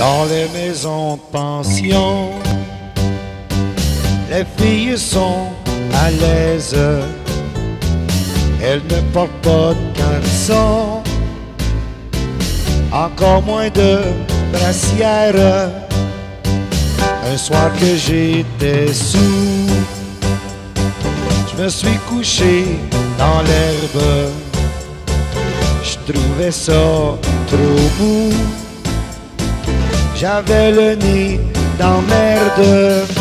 Dans les maisons de pension, les filles sont à l'aise. Elles ne portent pas de caleçon, encore moins de brassière. Un soir que j'étais sous, je me suis couché dans l'herbe. Je trouvais ça trop mou. J'avais le nez dans merde.